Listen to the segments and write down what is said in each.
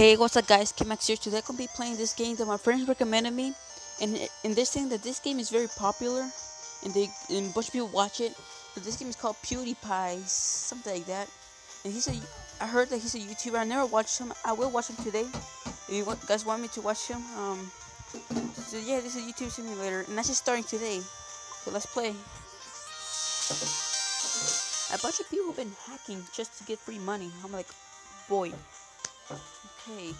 Hey, what's up, guys? Kimax here. Today, I'm gonna be playing this game that my friends recommended me, and they're saying that this game is very popular, and they and a bunch of people watch it. But this game is called PewDiePie, something like that. And he's a, I heard that he's a YouTuber. I never watched him. I will watch him today. If you want, guys want me to watch him, um, so yeah, this is a YouTube simulator, and that's just starting today. So let's play. A bunch of people have been hacking just to get free money. I'm like, boy. Okay.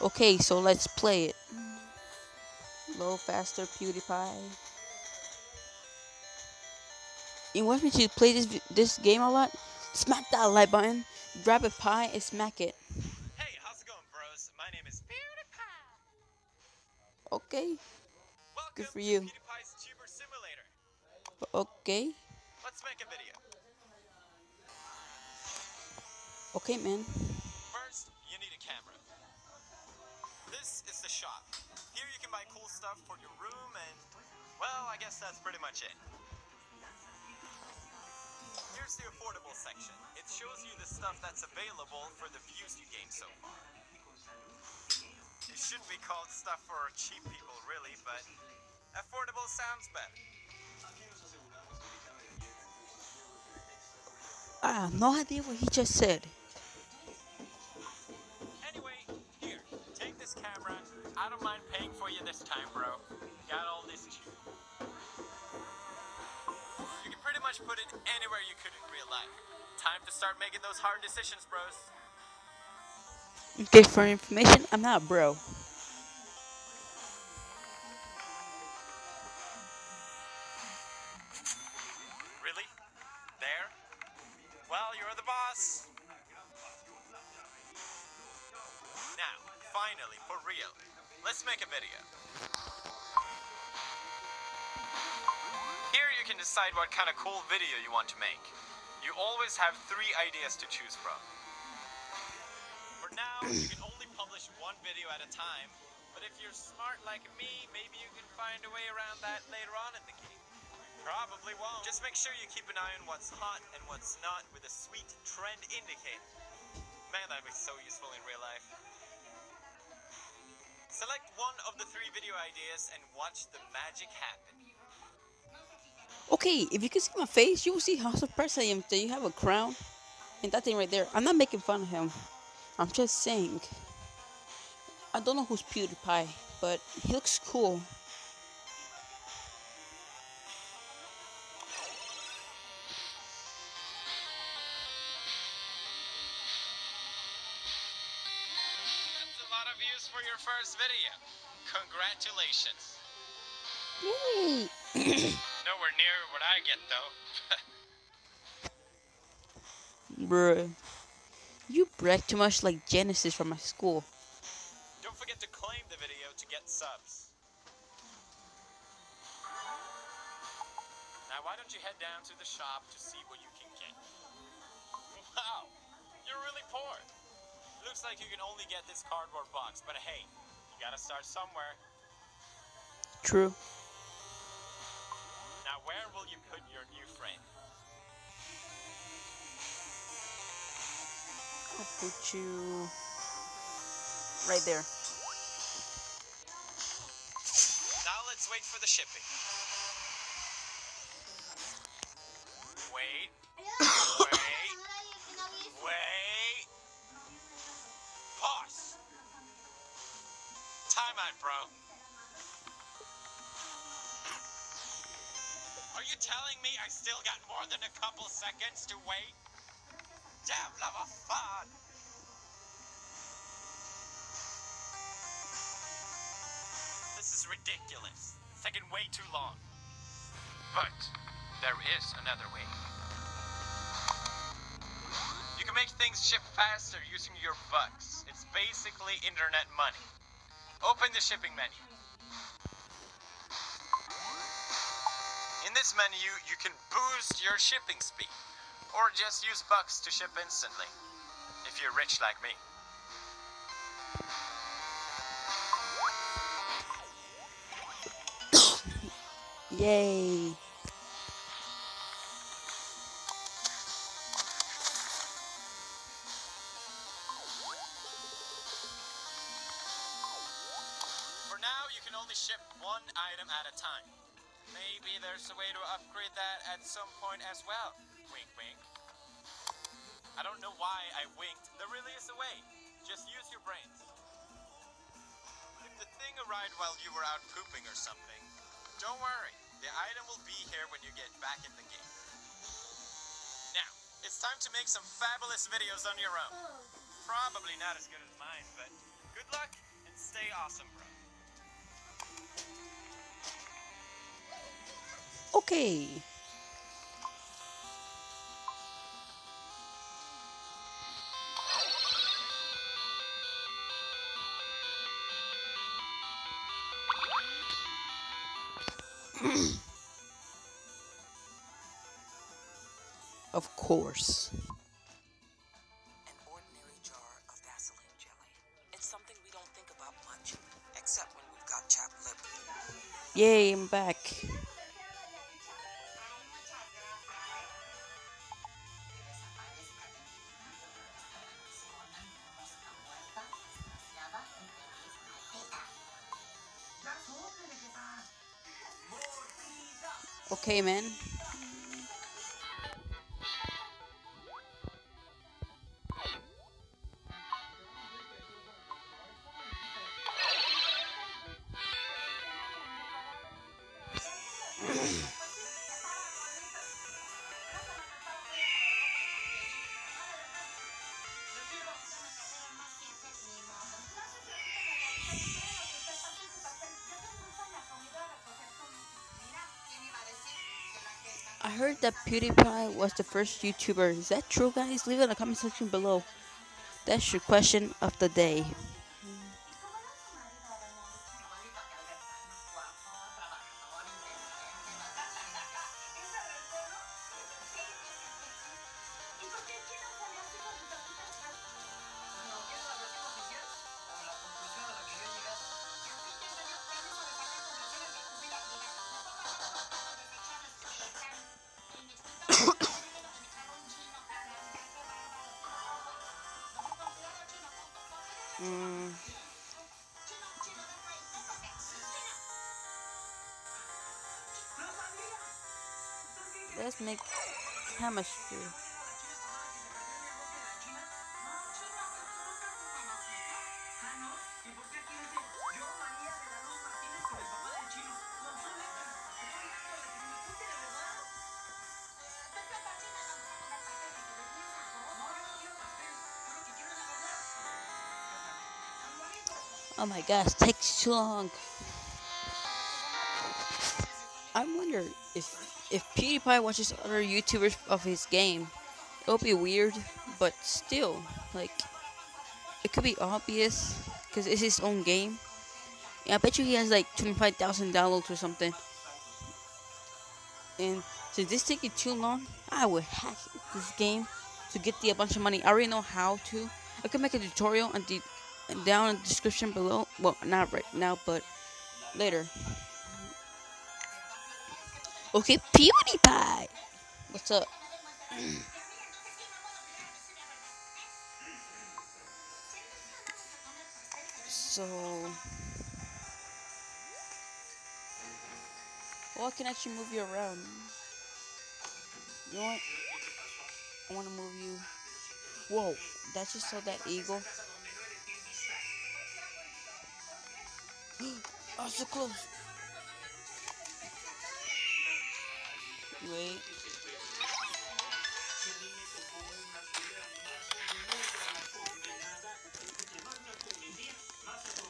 Okay, so let's play it. Low, faster, PewDiePie. You want me to play this this game a lot? Smack that like button, grab a pie, and smack it. Hey, how's it going, bros? My name is PewDiePie. Okay. Welcome Good for you. PewDiePie's Tuber Simulator. Okay. Let's make a video. Okay, man. This is the shop. Here you can buy cool stuff for your room and, well, I guess that's pretty much it. Here's the affordable section. It shows you the stuff that's available for the views you gained so far. It should be called stuff for cheap people, really, but affordable sounds better. Have no idea what he just said. I don't mind paying for you this time, bro. Got all this cheap. You can pretty much put it anywhere you could in real life. Time to start making those hard decisions, bros. Okay, for information, I'm not a bro. Here you can decide what kind of cool video you want to make. You always have three ideas to choose from. For now, you can only publish one video at a time, but if you're smart like me, maybe you can find a way around that later on in the game. Probably won't. Just make sure you keep an eye on what's hot and what's not with a sweet trend indicator. Man, that'd be so useful in real life. Select one of the three video ideas and watch the magic happen. Okay, if you can see my face, you will see how surprised I am that you have a crown and that thing right there. I'm not making fun of him. I'm just saying. I don't know who's PewDiePie, but he looks cool. Video. Congratulations. Yay! Nowhere near what I get though. Bruh. You brag too much like Genesis from my school. Don't forget to claim the video to get subs. Now, why don't you head down to the shop to see what you can get? Wow, you're really poor. Looks like you can only get this cardboard box, but hey, gotta start somewhere. True. Now, where will you put your new friend? I'll put you right there. Now let's wait for the shipping. Wait. Wait. You telling me I still got more than a couple seconds to wait? Damn love of fun. This is ridiculous. It's taking way too long. But there is another way. You can make things ship faster using your bucks. It's basically internet money. Open the shipping menu. In this menu, you can boost your shipping speed, or just use bucks to ship instantly, if you're rich like me. Yay. For now, you can only ship one item at a time. Maybe there's a way to upgrade that at some point as well. Wink, wink. I don't know why I winked. There really is a way. Just use your brains. If the thing arrived while you were out pooping or something, don't worry. The item will be here when you get back in the game. Now, it's time to make some fabulous videos on your own. Oh. Probably not as good as mine, but good luck and stay awesome, bro. Okay. of course. An ordinary jar of Vaseline jelly. It's something we don't think about much, except when we've got chapped lip. Yay, I'm back. Okay, man. Heard that PewDiePie was the first YouTuber. Is that true, guys? Leave it in the comment section below. That's your question of the day. Let's make chemistry. Oh my gosh, takes too long. I wonder if if PewDiePie watches other YouTubers of his game, it'll be weird, but still, like, it could be obvious because it's his own game. Yeah, I bet you he has like 25,000 downloads or something. And since this taking too long, I would hack this game to get the a bunch of money. I already know how to. I could make a tutorial and the down in the description below. Well, not right now, but later. Okay, PewDiePie. What's up? So, well, I can actually move you around. You know what? I want to move you. Whoa, that just saw that eagle. oh, so close. Wait.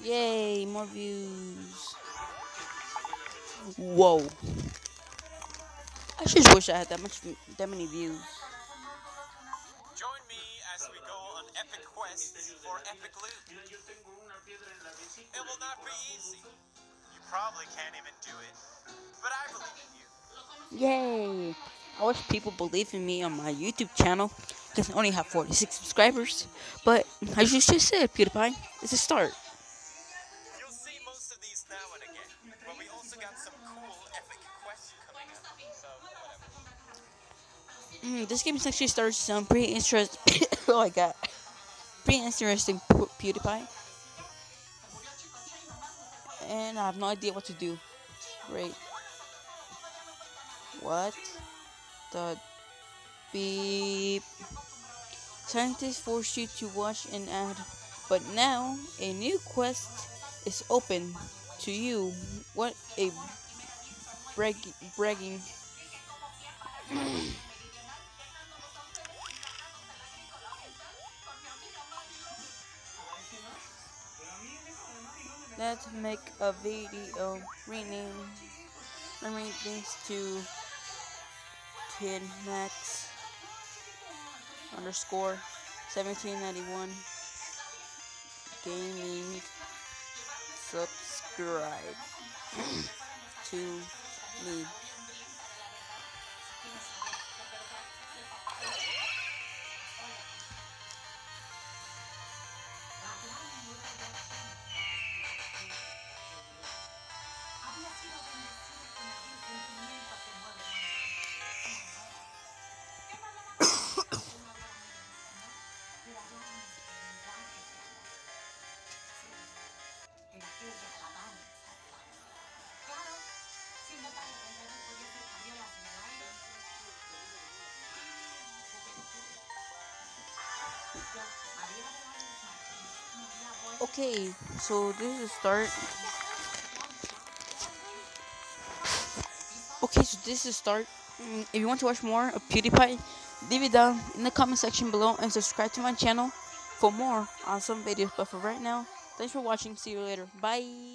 Yay, more views. Whoa. I just wish I had that much, that many views. Join me as we go on epic quests for epic loot. It will not be easy. You probably can't even do it. But I believe in you. Yay! I wish people believe in me on my YouTube channel because I only have 46 subscribers. But as you just said, PewDiePie, it's a start. You'll see most of these now and again. But we also got some cool epic quests coming up. So. Mm, this game is actually starting to sound pretty interesting. oh my god. Pretty interesting, PewDiePie. and I have no idea what to do. Great. What the beep? Scientists force you to watch an ad, but now a new quest is open to you. What a brag bragging. Let's make a video rename rename things to Max underscore 1791 gaming subscribe to me Okay, so this is start. Okay, so this is start. Mm, If you want to watch more of PewDiePie, leave it down in the comment section below and subscribe to my channel for more awesome videos. But for right now, thanks for watching. See you later. Bye.